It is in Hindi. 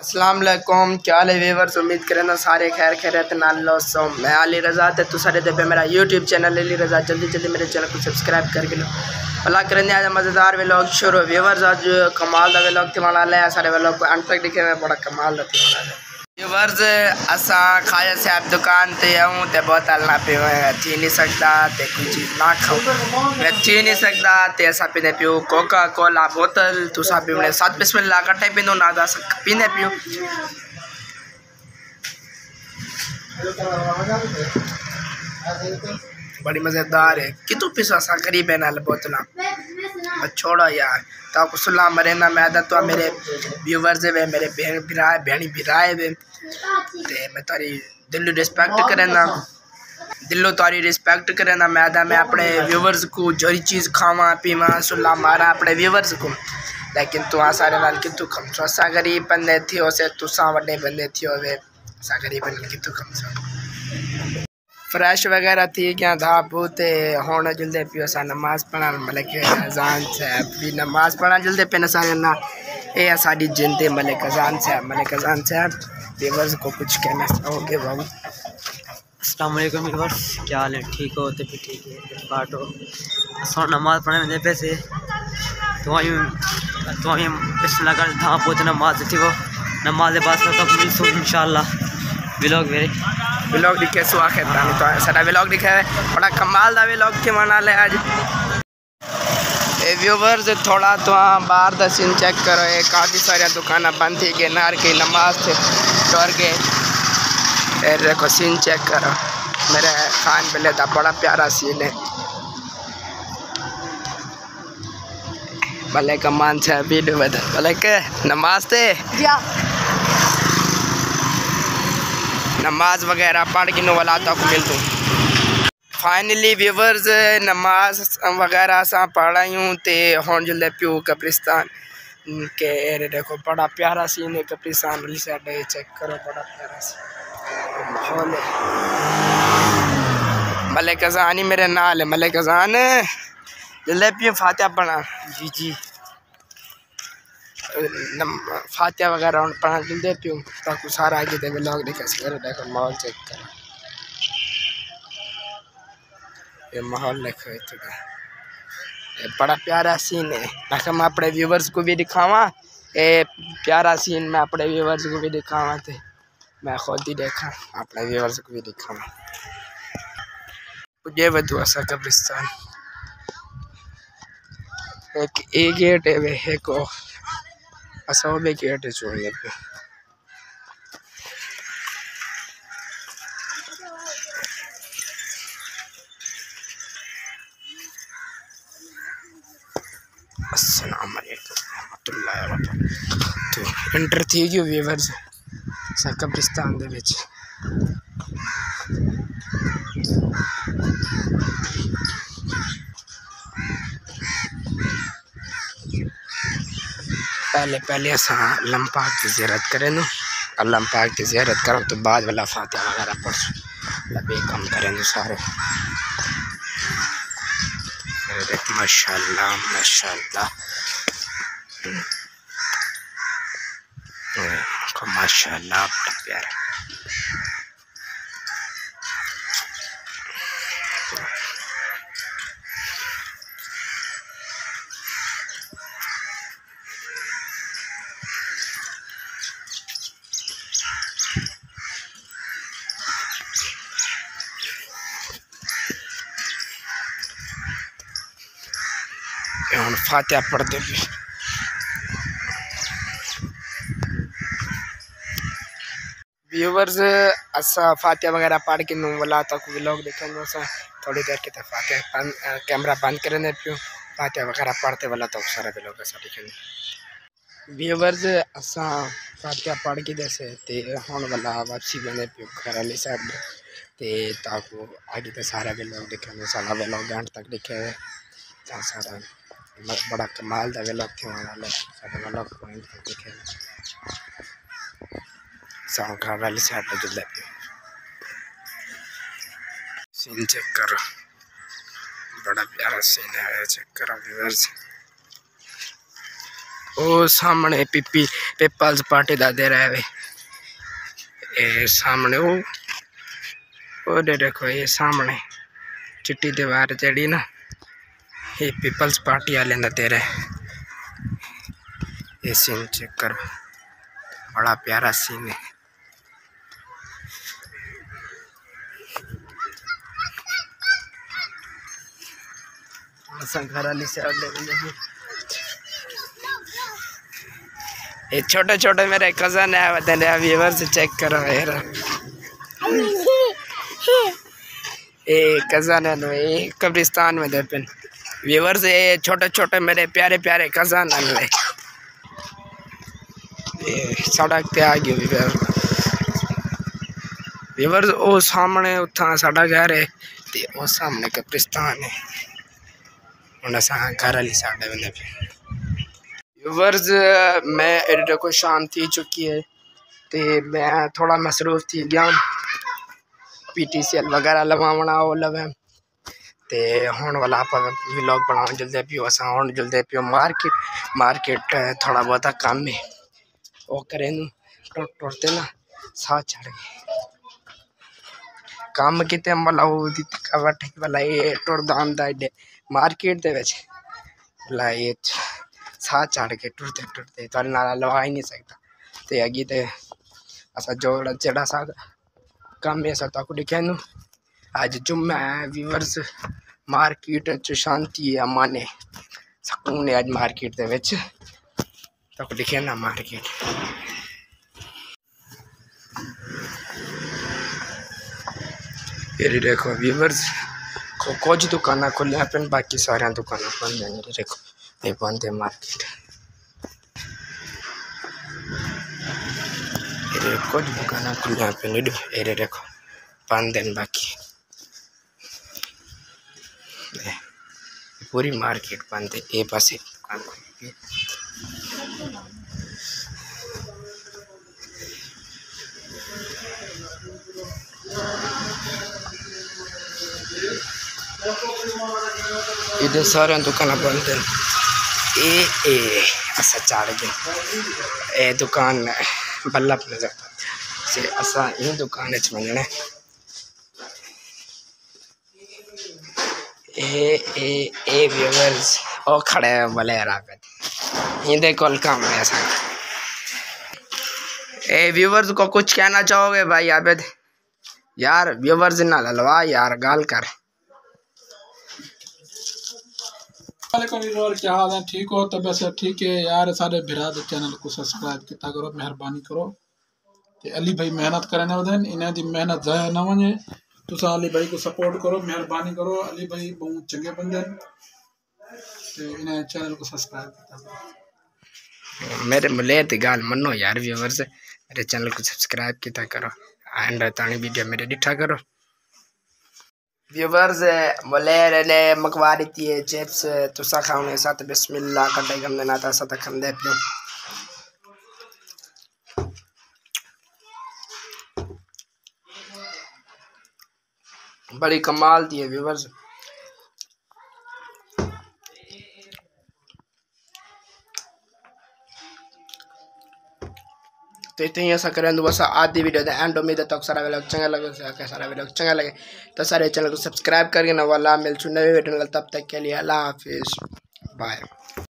वालेकुम क्या हाल है वेवर्स उम्मीद करें ना सारे खैर खैरत सो मैं अली रजा, ते तू सारे पे मेरा यूट्यूब चैनल अली रजा। जल्दी जल्दी मेरे चैनल को सब्सक्राइब करके लो। अल्लाह करें आज मज़ेदार लोग शुरू वेवर्स आज कमाल का लोग थे वाला है। सारे व्लॉग को अंत दिखे बड़ा कमाल का थे वाला है। व्यूवर्स असा खाया साहब दुकान ते आऊँ, ते बोतल ना पी थी नहीं सकता, ते कोई चीज़ ना खाऊं। मैं थी नहीं सकता, ते असा पीने पियो कोका कोला बोतल तुसा पीने सात बिस्मिल्लाह कट्टे पीनो, ना दा पीने पियो। बड़ी मज़ेदार है। कितु पिसो असा गरीब है नाल बोतला छोड़ो यार। तो सुला मरे ना मैं तो मेरे व्यूवर्स वे मेरे बहन भिराए, बहनी भिराए वे। ते मैं तारी दिल्ली रिस्पेक्ट करे ना दिलों तारी रिस्पेक्ट करे ना मैं मैं अपने व्यूवर्स को जो चीज़ खावा, पीवा सुला मारा अपने व्यूवर्स को। लेकिन तू आ सारे नाल कितु कम सो? असा गरीब बंदे थी से तुसा वड्डे बंदे थी वे। असा गरीब बंदे कितु कम सो? फ्रेश वगैरह थी, क्या था पूते होने जल्दे पियो सा नमाज़ पढ़ा मलिक अजान से भी नमाज़ पढ़ा जल्दे पे ना ये साड़ी जिंदे मलिक अजान से मलिक अजान से व्यूवर्स को कुछ कहना चाहोगे बाबू। वालेकुम व्यूवर्स क्या हाल है? ठीक हो तो भी ठीक है बाट हो। सो नमाज़ पढ़ने में पैसे तो आई बिस्मिल्लाह कर पोते नमाज़ थी वो नमाज़ बाद मिलसूँ इंशाल्लाह व्लॉग मेरे व्लॉग दिखे सो आखिर तानी तो सारा व्लॉग दिखा बड़ा कमाल दा व्लॉग के मना ले आज व्यूवर्स थोड़ा तो बाहर दा सीन चेक करो ये काफ़ी सारी दुकान बंद थी गए नार की नमाज़ थे डर गए देखो सीन चेक करो मेरे खान बिले दा बड़ा प्यारा सीन है भले कमान से वीडियो भले के नमाज़ थे नमाज़ वगैरह पढ़ के वाला तक मिल दूँ। फाइनली व्यूवर्स नमाज़ वगैरह सा पढ़ायूँ तो हूँ ज़िले प्यो कब्रिस्तान के देखो, बड़ा प्यारा सीन है कब्रिस्तान वाली साइड चेक करो, बड़ा प्यारा सीन माहौल मलिक अजान ही मेरे नाल है, मलिक अजान। ज़िले प्यो फातिहा पढ़ा जी जी। फातिहा वगैरह पढ़ा जल्दी पियो ताकि सारा आगे दे व्लॉग दिखा सके देखो माहौल चेक करो ये माहौल देखो इतना ये बड़ा प्यारा सीन है ताकि मैं अपने व्यूवर्स को भी दिखावा ये प्यारा सीन मैं अपने व्यूवर्स को भी दिखावा थे मैं खुद ही देखा अपने व्यूवर्स को भी दिखावा ये बदू ऐसा कब्रिस्तान एक ए गेट है वे एक अस्सलाम वालेकुम तो एंटर थी गयो व्यूवर्स कब्रिस्तान पहले पहले असा अल्लाह पाक की ज़ियारत करें अल्लाह पाक की ज़ियारत करो तो बाद वाला फातिहा वगैरह पढ़ लबे कम करें सारे। माशाल्लाह माशाल्लाह। बड़ा प्यारा। फातिहा पढ़ते भी व्यूवर्स असा फातिहा वगैरह पढ़ के वाला तक व्लॉग देखेंगे असा थोड़ी देर के फातिहा बंद कैमरा बंद करें पियो फातिहा वगैरह पढ़ते वाला तक सारा व्लॉग ऐसा देखेंगे। व्यूवर्स असा फातिहा पढ़ के जैसे ते हूँ वाला वापसी बने पियो घर वाली साइड ते ताकू आगे तो सारा व्लॉग देखेंगे, सारा व्लॉग एंड तक देखे सारा बड़ा कमाल का व्लॉग थे वाला सारे व्लॉग पॉइंट देखे घर वाली साइड पे जुड़ लेते सीन चेक करो। बड़ा प्यारा सीन है चेक करो व्यूअर्स ओ, सामने पीपी पीपल्स पार्टी दा दे रहे वे ए, सामने ओ, दे देखो, ये सामने। चिट्टी दीवार जड़ी ना। ये पीपल्स पार्टी वाले दा दे ये सीन चेक कर। बड़ा प्यारा सीन है। ये छोटे छोटे मेरे कज़न है बता व्यूवर से चेक करो यार ये कज़न है कब्रिस्तान में देपन व्यूवर्स ये छोटे छोटे मेरे प्यारे प्यारे कज़न में सड़क पे आ गई व्यूवर्स वो सामने उत्था साढ़ा घर है, ते वो सामने कब्रिस्तान है। हूँ अस घर आली साढ़े बंदे पे। व्यूवर्स मैं एडिटर को शाम थी चुकी है, ते मैं थोड़ा मसरूफ थी। गया पीटीसीएल वगैरह लवावना वो लवें। तो हूँ वाला आप व्लॉग बनाओ, जल्दी पियो अस हूँ जल्दी पियो मार्केट मार्केट थोड़ा बहुत कम है। वो करें टुर टुरते ना साह चढ़ गए। कम किते मतलब वो वठ वाला ये टुरदा आंदा एडे मार्केट दे विच। भला ये साह चढ़ के टुरते टुरते थोड़े नाल लवा ही नहीं सकता। ते अगी ते, असा जोड़ा, जेड़ा सा कम है सता को दिखे नु। आज जुम्मा है व्यूअर्स मार्केट शांति है अमन है सुकून है आज मार्केट दे विच। तक दिखे ना मार्केट ये देखो व्यूअर्स को कुछ दुकाना खुले अपन बाकी सारे दुकाना बंद देखो, ये बंद है मार्केट कुछ दुकाना खुले अपन ये देखो, बंद हैं बाकी। पूरी मार्केट बंद है, ये पास दुकान इधर सारे दुकान बंद है। ए ए असा चाड़ गए ए, दुकान बल्लभ नज़र से असा इन दुकान च ए ए ए व्यूअर्स ओ, खड़े भले आबिद इंदे कॉल काम है असा ए व्यूअर्स को कुछ कहना चाहोगे भाई, आबिद? यार व्यूअर्स ना ललवा, यार, गाल कर। वालेकुम क्या हाल है? ठीक हो? तब से ठीक है? यार, सारे बिराद चैनल को सब्सक्राइब किया करो, मेहरबानी करो। ते अली भाई मेहनत करने वधन इन्हें मेहनत ज़ाया न वने तुसा अली भाई को सपोर्ट करो मेहरबानी करो। अली भाई बहुत चंगे बंदे ते इन्हें चैनल को सब्सक्राइब किया करो। मेरे मुले ते गाल मनो यार व्यूअर्स मेरे चैनल को सब्सक्राइब किया करो। एंड तानी वीडियो मेरे डिठा करो। व्यूवर्स मोलेर ने मकवारी थी चिप्स तुसा खाने साथ बिस्मिल्लाह कटे गंदे ना ता साथ खंदे पियो। बड़ी कमाल थी व्यूवर्स तो इतने ही ऐसा करें तो बस वीडियो दे एंड उम्मीद है तो सारा वीडियो चंगा लगे तो सारा वीडियो चंगा लगे। तो सारे चैनल को सब्सक्राइब करके ना वाला मिल नए वीडियो तब तक के लिए अल्लाह हाफिज़। बाय